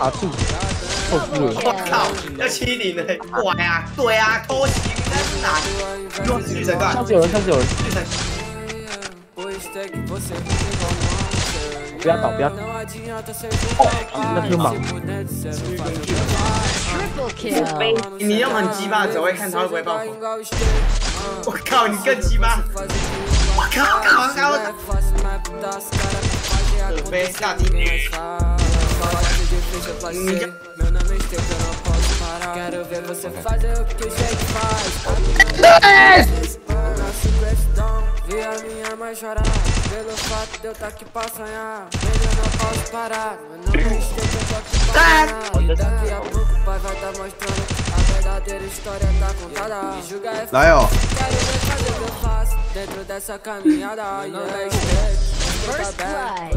阿柱，我靠，要欺凌了，怪啊，对啊，偷袭应该是哪？弱势女神干，上次有人，上次有人，不要倒，不要。哦，那是盲，Triple kill. 你用很鸡巴，只会看他会不会爆火。我靠，你更鸡巴！我靠，干嘛干嘛？tudo pra sabe? Meu nome é Estevão, eu não posso parar. Quero ver você fazer o que o Jake faz. Nosso questão, vi a minha mãe chorar. Pelo fato de eu tá aqui pra sonhar Ele não posso parar. Meu nome é Estevão, eu tô aqui pra sonhar. E daqui a pouco o pai vai tá mostrando A verdadeira história tá contada. Me julga é fácil. Quero ver fazer o que eu faço Dentro dessa caminhada. E nome é Estevão First blood.